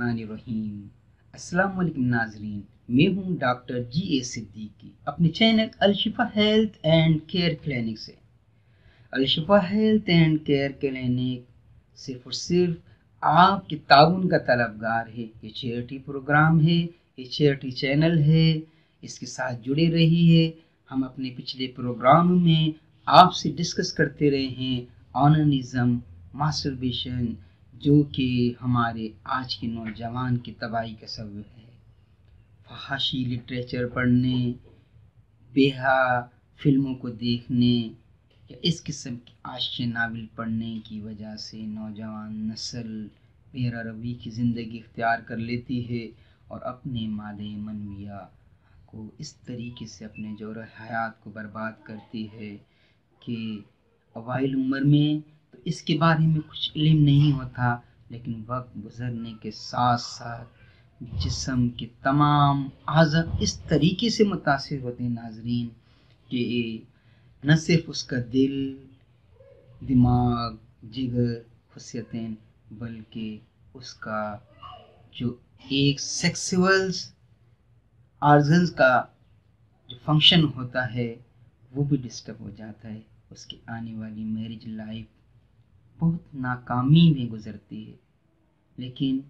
الرحیم السلام علیکم ناظرین میں ہوں ڈاکٹر جی اے صدیقی اپنے channel Alshifa health and care clinic سے۔ Alshifa health and care clinic صرف اور صرف آپ کے تعاون کا طلبگار ہے، یہ چیئرٹی پروگرام ہے، یہ چیئرٹی چینل ہے، اس کے ساتھ جڑے رہی ہے۔ ہم اپنے پچھلے پروگرام میں آپ سے ڈسکس کرتے رہے ہیں آننزم ماسٹربیشن جو کہ ہمارے آج کے نوجوان کی تباہی کا سبب ہے۔ فحاشی لٹریچر پڑھنے، بیہا فلموں کو دیکھنے یا اس قسم کی عاشق ناول پڑھنے کی وجہ سے نوجوان نسل پیرا روی کی زندگی اختیار کر لیتی ہے اور اپنے مال منویہ کو اس طریقے سے اپنے جور حیات کو برباد کرتی ہے کہ اوائل عمر میں تو اس کے بارے میں کچھ علم نہیں ہوتا، لیکن وقت گزرنے کے ساتھ ساتھ جسم کے تمام اعضا اس طریقے سے متاثر ہوتے ہیں ناظرین کہ نہ صرف اس کا دل، دماغ، جگر، خصیتیں، بلکہ اس کا جو ایک سیکسولز آرزنز کا جو فنکشن ہوتا ہے، وہ بھی ڈسٹرب ہو جاتا ہے۔ اس کی آنے والی میرج لائف بہت ناکامی میں گزرتی ہے۔ لیکن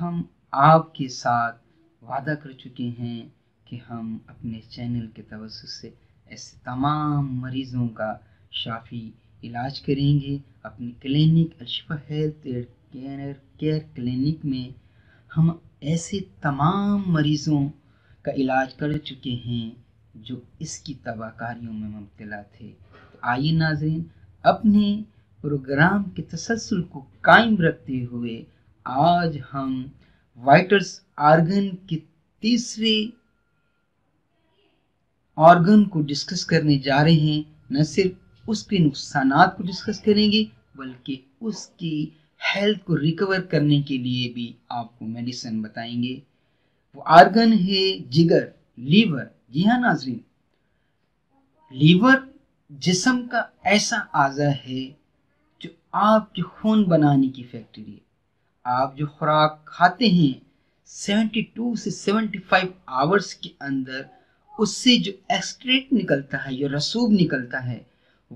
ہم آپ کے ساتھ وعدہ کر چکے ہیں کہ ہم اپنے چینل کے توسط سے ایسے تمام مریضوں کا شافی علاج کریں گے۔ اپنی clinic Alshifa health care care clinic میں ہم ایسے تمام مریضوں کا علاج کر چکے ہیں جو اس کی تباہ کاریوں میں مبتلا تھے۔ تو آئیے ناظرین، اپنے پروگرام کے تسلسل کو قائم رکھتے ہوئے آج ہم وائٹرس آرگن کے تیسرے آرگن کو ڈسکس کرنے جا رہے ہیں۔ نہ صرف اس کے نقصانات کو ڈسکس کریں گے، بلکہ اس کی ہیلتھ کو ریکور کرنے کے لیے بھی آپ کو میڈیسن بتائیں گے۔ وہ آرگن ہے جگر، لیور جی ہاں ناظرین۔ لیور جسم کا ایسا اعضا ہے جو آپ کے خون بنانے کی فیکٹری ہے۔ آپ جو خوراک کھاتے ہیں، سیونٹی ٹو سے سیونٹی فائیو آورس کے اندر اس سے جو ایکسٹریٹ نکلتا ہے یا رسوب نکلتا ہے،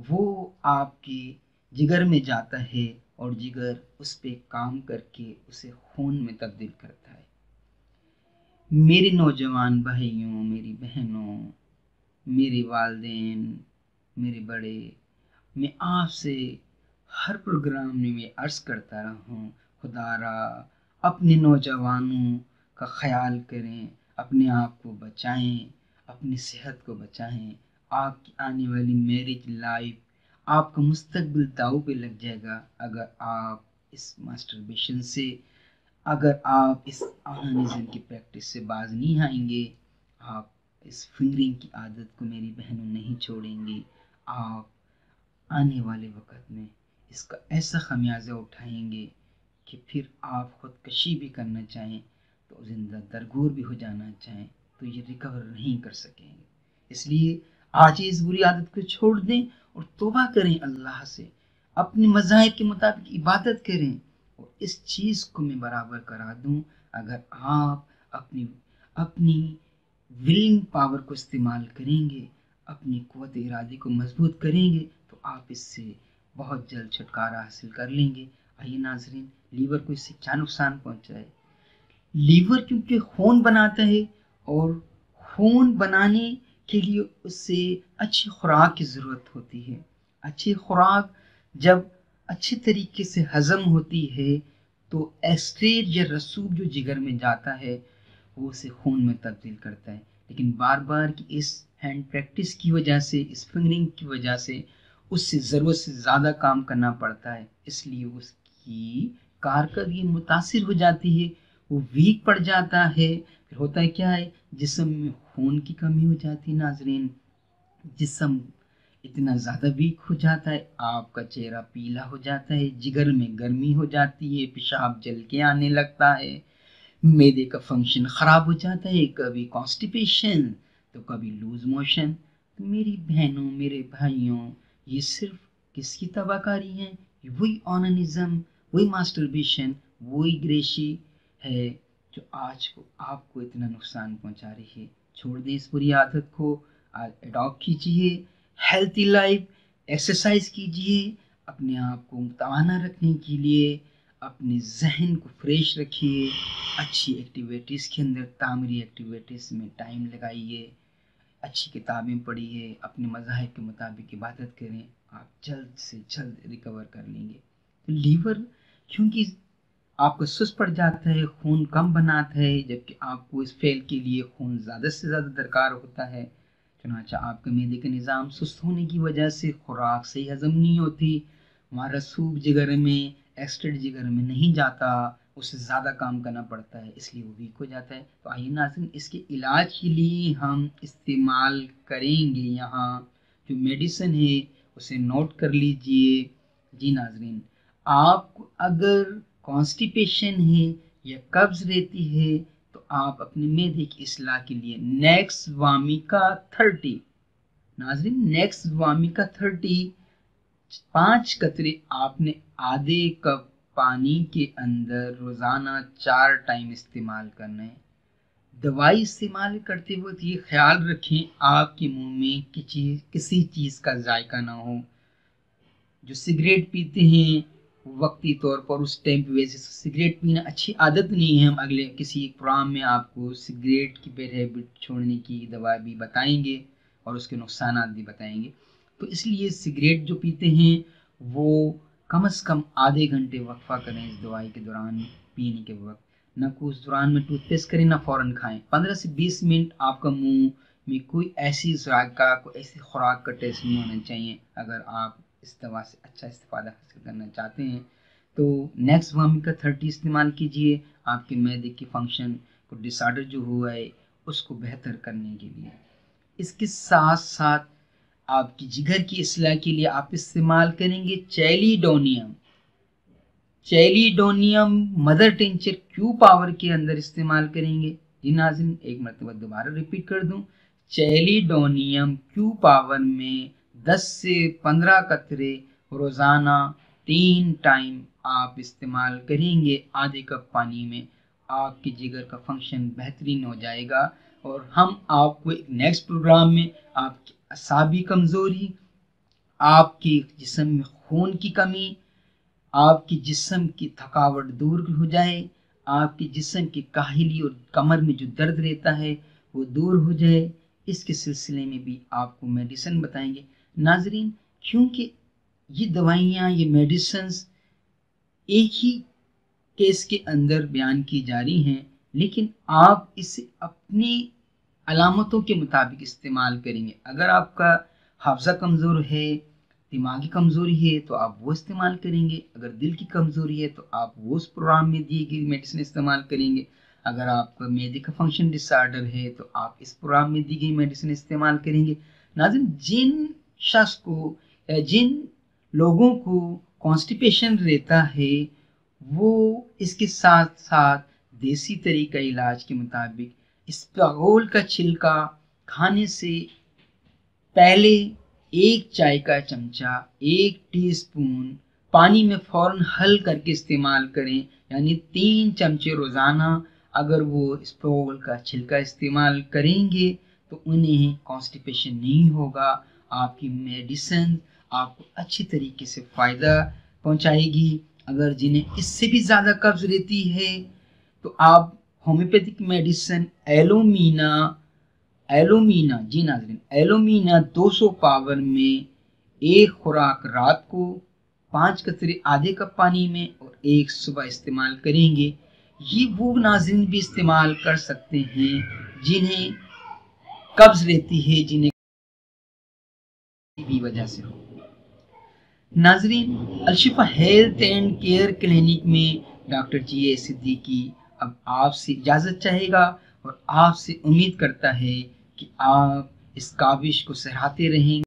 وہ آپ کے جگر میں جاتا ہے اور جگر اس پہ کام کر کے اسے خون میں تبدیل کرتا ہے۔ میرے نوجوان بھائیوں، میری بہنوں میرے والدین، میرے بڑے، میں آپ سے ہر پروگرام میں میں عرض کرتا رہا ہوں، خدا را اپنے نوجوانوں کا خیال کریں، اپنے آپ کو بچائیں، اپنی صحت کو بچائیں۔ آپ کی آنے والی میرج لائف آپ کا مستقبل داؤ پہ لگ جائے گا اگر آپ اس ماسٹربیشن سے اگر آپ اس آنانزم کی پریکٹس سے باز نہیں آئیں گے، آپ اس فنگرنگ کی عادت کو میری بہنوں نہیں چھوڑیں گے۔ آپ آنے والے وقت میں اس کا ایسا خمیازہ اٹھائیں گے کہ پھر آپ خود کشی بھی کرنا چاہیں تو زندہ درگور بھی ہو جانا چاہیں تو یہ ریکور نہیں کر سکیں گے۔ اس لیے آج اس بری عادت کو چھوڑ دیں اور توبہ کریں اللہ سے۔ اپنے مذاہب کے مطابق عبادت کریں۔ اور اس چیز کو میں برابر کرا دوں اگر آپ اپنی اپنی ولنگ پاور کو استعمال کریں گے، اپنی قوت ارادی کو مضبوط کریں گے، تو آپ اس سے بہت جلد چھٹکارا حاصل کر لیں گے۔ آئیے ناظرین، لیور کو اس سے کیا نقصان پہنچا ہے لیور کیونکہ خون بناتا ہے اور خون بنانے کے لیے اس سے اچھی خوراک کی ضرورت ہوتی ہے۔ اچھی خوراک جب اچھی طریقے سے ہضم ہوتی ہے، تو ایسٹریٹ یا رسوب جو جگر میں جاتا ہے، وہ اسے خون میں تبدیل کرتا ہے۔ لیکن بار بار کی اس ہینڈ پریکٹس کی وجہ سے، اس فنگرنگ کی وجہ سے، اس سے ضرورت سے زیادہ کام کرنا پڑتا ہے۔ اس لیے اس کی کارکردگی متاثر ہو جاتی ہے، وہ ویک پڑ جاتا ہے۔ پھر ہوتا ہے کیا ہے، جسم میں خون کی کمی ہو جاتی ہے، ناظرین۔ جسم اتنا زیادہ ویک ہو جاتا ہے، آپ کا چہرہ پیلا ہو جاتا ہے، جگر میں گرمی ہو جاتی ہے، پیشاب جل کے آنے لگتا ہے۔ میدے کا فنکشن خراب ہو جاتا ہے، کبھی کانسٹیپیشن تو کبھی لوز موشن تو میری بہنوں، میرے بھائیوں، یہ صرف کس کی تباہ کاری ہیں وہی آننزم وہی ماسٹربیشن وہی گریشی ہے جو آج کو آپ کو اتنا نقصان پہنچا رہی ہے۔ چھوڑ دیں اس بری عادت کو، آج اڈاپٹ کیجیے۔ ہیلتھی لائف ایکسرسائز کیجیے اپنے آپ کو متوانہ رکھنے کے لیے، اپنے ذہن کو فریش رکھیے، اچھی ایکٹیویٹیز کے اندر تعمیری ایکٹیویٹیز میں ٹائم لگائیے، اچھی کتابیں پڑھیے، اپنے مذاہب کے مطابق عبادت کریں، آپ جلد سے جلد ریکور کر لیں گے۔ تو لیور کیونکہ آپ کو سست پڑ جاتا ہے، خون کم بناتا ہے، جبکہ آپ کو اس فیل کے لیے خون زیادہ سے زیادہ درکار ہوتا ہے۔ چنانچہ آپ کا میدے کا نظام سست ہونے کی وجہ سے خوراک صحیح ہضم نہیں ہوتی، ہمارا سوپ جگر میں ایکسٹرڈ جگر میں نہیں جاتا اس سے زیادہ کام کرنا پڑتا ہے، اس لیے وہ ویک ہو جاتا ہے۔ تو آئیے ناظرین، اس کے علاج کے لیے ہم استعمال کریں گے یہاں جو میڈیسن ہے، اسے نوٹ کر لیجیے۔ جی ناظرین، آپ کو اگر کانسٹیپیشن ہے یا قبض رہتی ہے آپ اپنے میدے کی اصلاح کے لیے نیکس وامی کا تھرٹی ناظرین نیکس وامی کا تھرٹی پانچ قطرے آپ نے آدھے کپ پانی کے اندر روزانہ چار ٹائم استعمال کرنا ہے۔ دوائی استعمال کرتے وقت یہ خیال رکھیں آپ کے منہ میں کسی چیز کا ذائقہ نہ ہو۔ جو سگریٹ پیتے ہیں وقتی طور پر اس ٹائم پہ ویسے سگریٹ پینا اچھی عادت نہیں ہے ہم اگلے کسی پروگرام میں آپ کو سگریٹ کی بیڈ ہیبٹ چھوڑنے کی دوا بھی بتائیں گے اور اس کے نقصانات بھی بتائیں گے۔ تو اس لیے سگریٹ جو پیتے ہیں وہ کم از کم آدھے گھنٹے وقفہ کریں اس دوائی کے دوران پینے کے وقت۔ نہ کو اس دوران میں ٹوتھ پیسٹ کریں، نہ فوراً کھائیں۔ پندرہ سے بیس منٹ آپ کا منہ میں کوئی ایسی ذائقہ کوئی ایسی خوراک کا ٹیسٹ نہیں ہونا چاہیے۔ اگر آپ اس دوا سے اچھا استفادہ حاصل کرنا چاہتے ہیں۔ تو نیکسٹ وام کا تھرٹی استعمال کیجیے۔ آپ کے میدے کی فنکشن کو ڈس آرڈر جو ہوا ہے، اس کو بہتر کرنے کے لیے۔ اس کے ساتھ ساتھ آپ کی جگر کی اصلاح کے لیے آپ استعمال کریں گے chelidonium chelidonium mother tincture Q power کے اندر استعمال کریں گے۔ جی ناظرین، ایک مرتبہ دوبارہ ریپیٹ کر دوں۔ چیلی ڈونیم کیو پاور میں دس سے پندرہ قطرے روزانہ تین ٹائم آپ استعمال کریں گے آدھے کپ پانی میں۔ آپ کی جگر کا فنکشن بہترین ہو جائے گا اور ہم آپ کو ایک نیکسٹ پروگرام میں آپ کی اعصابی کمزوری، آپ کے جسم میں خون کی کمی، آپ کی جسم کی تھکاوٹ دور ہو جائے، آپ کے جسم کی کاہلی اور کمر میں جو درد رہتا ہے وہ دور ہو جائے۔ اس کے سلسلے میں بھی آپ کو میڈیسن بتائیں گے۔ ناظرین، کیونکہ یہ دوائیاں، یہ میڈیسنز ایک ہی کیس کے اندر بیان کی جا رہی ہیں، لیکن آپ اسے اپنی علامتوں کے مطابق استعمال کریں گے۔ اگر آپ کا حافظہ کمزور ہے، دماغی کمزوری ہے، تو آپ وہ استعمال کریں گے۔ اگر دل کی کمزوری ہے، تو آپ وہ اس پروگرام میں دیے گئی میڈیسن استعمال کریں گے۔ اگر آپ کا میدے کا فنکشن ڈس آرڈر ہے، تو آپ اس پروگرام میں دی گئی میڈیسن استعمال کریں گے۔ ناظرین، جن شخص کو یا جن لوگوں کو کانسٹیپیشن رہتا ہے، وہ اس کے ساتھ ساتھ دیسی طریقہ علاج کے مطابق اسپغول کا چھلکا کھانے سے پہلے ایک چائے کا چمچہ، ایک ٹی اسپون پانی میں فوراً حل کر کے استعمال کریں۔ یعنی تین چمچے روزانہ اگر وہ اسپغول کا چھلکا استعمال کریں گے تو انہیں کانسٹیپیشن نہیں ہوگا۔ آپ کی میڈیسن آپ کو اچھی طریقے سے فائدہ پہنچائے گی۔ اگر جنہیں اس سے بھی زیادہ قبض رہتی ہے، تو آپ ہومیوپیتھک میڈیسن ایلومینا ایلومینا جی ناظرین ایلومینا دو سو پاور میں ایک خوراک رات کو پانچ قطرے آدھے کپ پانی میں اور ایک صبح استعمال کریں گے۔ یہ وہ ناظرین بھی استعمال کر سکتے ہیں جنہیں قبض رہتی ہے، جنہیں بھی وجہ سے ہو۔ ناظرین، Alshifa health and care clinic میں ڈاکٹر جی اے صدیقی اب آپ سے اجازت چاہے گا اور آپ سے امید کرتا ہے کہ آپ اس کاوش کو سہراتے رہیں